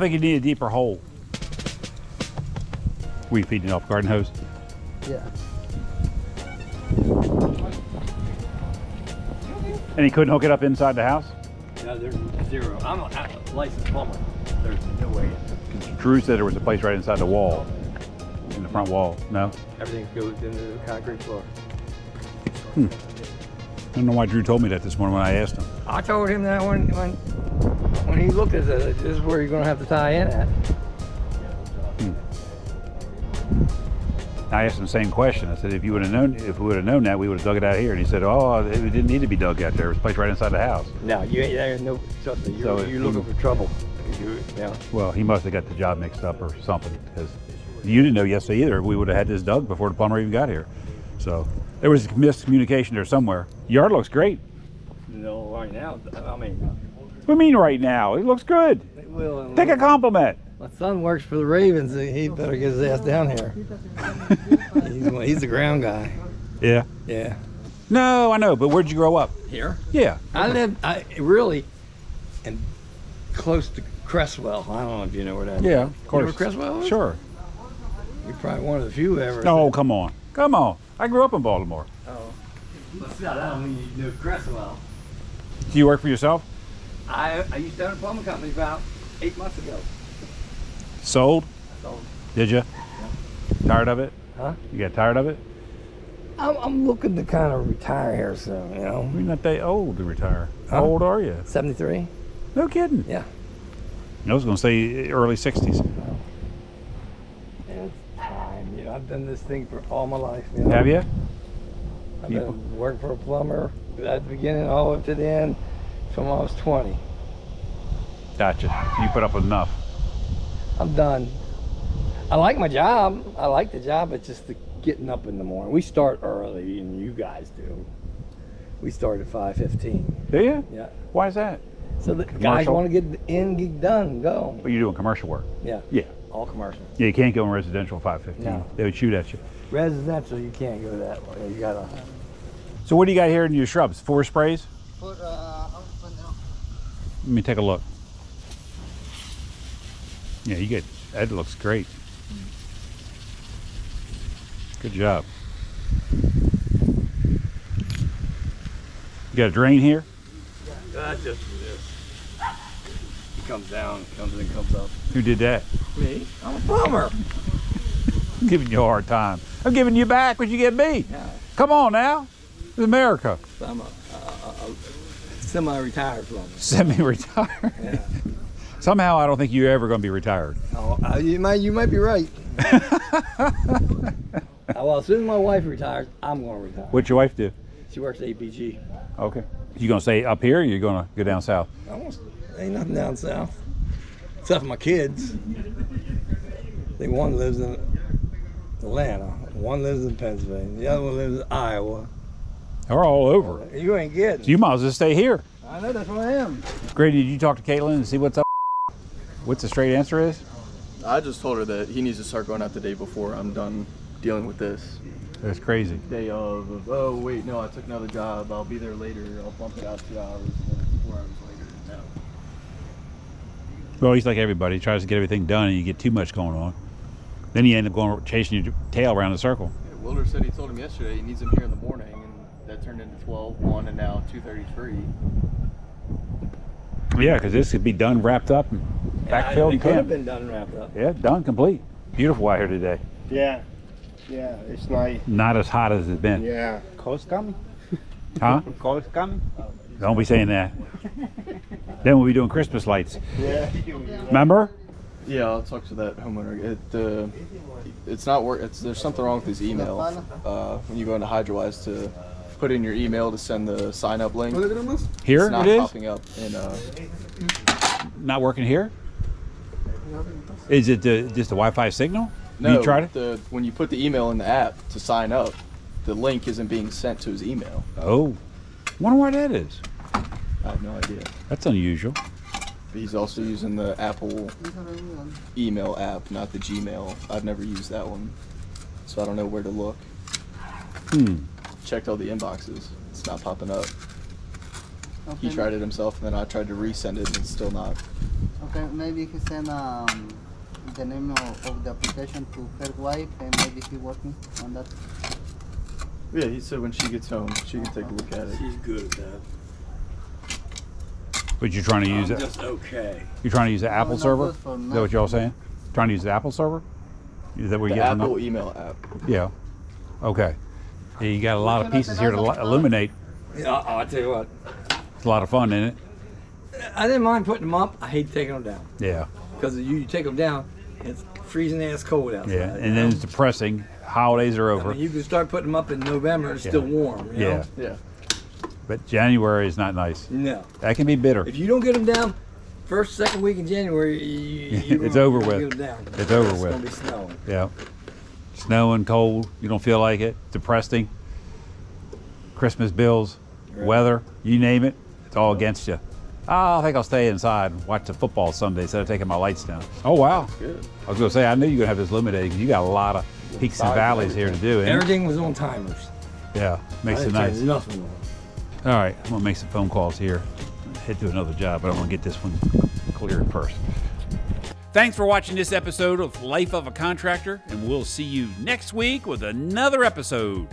think you need a deeper hole. Weed feeding off garden hose. Yeah. And he couldn't hook it up inside the house? No, there's zero. I'm a licensed plumber. There's no way. Drew said there was a place right inside the wall, in the front wall. No? Everything goes into the concrete floor. Hmm. I don't know why Drew told me that this morning when I asked him. I told him that when when when he looked at it, this is where you're gonna have to tie in at. Hmm. I asked him the same question. I said, if you would have known, if we would have known that, we would have dug it out here. And he said, oh, it didn't need to be dug out there. It was placed right inside the house. No, you ain't there. no trust me. You're, So you're you- looking for trouble. You, yeah. Well, he must have got the job mixed up or something because you didn't know yesterday either. We would have had this dug before the plumber even got here. So there was miscommunication there somewhere. Yard looks great. No, right now. I mean, What do you mean right now? It looks good. it will. Take a compliment. My son works for the Ravens. He better get his ass down here. he's, he's the ground guy. Yeah. Yeah. No, I know, but where'd you grow up? Here? Yeah. I live, I really, and close to Creswell. I don't know if you know where that is. Yeah, of You know course. where Creswell is? Sure. You're probably one of the few ever. No, come on. Come on. I grew up in Baltimore. Oh. But still, I don't mean you know Creswell. Do you work for yourself? I, I used to own a plumbing company about eight months ago. Sold? Sold. Did you? Yeah. Tired of it? Huh? You got tired of it? I'm, I'm looking to kind of retire here soon, you know. You're not that old to retire. How old are you? 73? No kidding. Yeah. I was going to say early 60s. It's time. You know, I've done this thing for all my life. You know? Have you? I've been working for a plumber at the beginning all the way up to the end from I was 20. Gotcha. So you put up with enough. I'm done. I like my job. I like the job. It's just the getting up in the morning. We start early, and you guys do. We start at 5:15. Do you? Yeah. Why is that? So the guys want to get in, get done, go. But you're doing commercial work. Yeah. Yeah. All commercial. Yeah, you can't go in residential 515. No. They would shoot at you. Residential, you can't go that way. You gotta. So what do you got here in your shrubs? Four sprays? For uh, Let me take a look. Yeah, you get that looks great. Good job. You got a drain here? That's just this. He comes down, comes in, comes up. Who did that? Me? I'm a plumber. I'm giving you a hard time. I'm giving you back what you give me. Yeah. Come on now. It's America. A semi-retired plumber. Semi-retired. Yeah. Somehow I don't think you're ever going to be retired. Oh, uh, you might you might be right. Uh, well, as soon as my wife retires, I'm going to retire. What's your wife do? She works at APG. Okay. You going to stay up here or you going to go down south? Almost ain't nothing down south, except for my kids. I think one lives in Atlanta, one lives in Pennsylvania, the other one lives in Iowa. They're all over. You ain't getting. So you might as well stay here. I know that's what I am. Grady, did you talk to Caitlin and see what's up? What's the straight answer is? I just told her that he needs to start going out the day before I'm done dealing with this. That's crazy. Day of, of oh wait, no, I took another job. I'll be there later. I'll bump it out two hours, and then four hours later. No. Well, he's like everybody. He tries to get everything done and you get too much going on. Then you end up going chasing your tail around in a circle. Yeah, Wilder said he told him yesterday he needs him here in the morning, and that turned into 12, 1, and now 2:33. Yeah, because this could be done, wrapped up, and backfilled It and could have been done wrapped up. Yeah, done, complete. Beautiful out here today. Yeah, yeah, it's nice. Not as hot as it's been. Yeah. coast coming. Huh? Coast coming. Don't be saying that. then we'll be doing Christmas lights. Yeah. Remember? Yeah, I'll talk to that homeowner. It uh, it's not work. It's there's something wrong with his email. Uh, when you go into Hydrawise to put in your email to send the sign up link, Here it's not it is. popping up in uh, Not working here. Is it the, just the Wi-Fi signal? No, you tried it? The, when you put the email in the app to sign up, the link isn't being sent to his email. Oh, wonder why that is. I have no idea. That's unusual. He's also using the Apple email app, not the Gmail. I've never used that one, so I don't know where to look. Hmm. Checked all the inboxes. It's not popping up. He tried it himself, and then I tried to resend it, and it's still not. Okay, maybe he send um, the name of, of the application to her wife and maybe he working on that. Yeah, he said when she gets home, she can take a look at it. She's good at that. But you're trying to use I'm it. just okay. You're trying to use the Apple not server. good Is that what y'all saying? Trying to use the Apple server? Is that where The you get Apple email app. Yeah. Okay. Yeah, you got a lot of pieces here to illuminate. Yeah, I'll, I'll tell you what. It's a lot of fun isn't it. I didn't mind putting them up. I hate taking them down Yeah. because you, you take them down, it's freezing ass cold outside. Yeah. you And then know? it's depressing. Holidays are I over. mean, you can start putting them up in November. It's Yeah. still warm. You Yeah. Know? Yeah. But January is not nice. No. That can be bitter. If you don't get them down, first second week in January, you, you It's gonna- over you with. Get 'em down. It's over it's with. It's gonna be snowing. Yeah. Snowing, cold. You don't feel like it. Depressing. Christmas bills, Right. weather, you name it. It's all against you. Oh, I think I'll stay inside and watch the football Sunday instead of taking my lights down. Oh, wow. Good. I was going to say, I knew you were going to have this illuminated 'cause you got a lot of peaks and valleys here to do. it? Everything was on timers. Yeah, makes I it didn't nice. Nothing on. All right, I'm going to make some phone calls here. Head to another job, but I'm going to get this one cleared first. Thanks for watching this episode of Life of a Contractor, and we'll see you next week with another episode.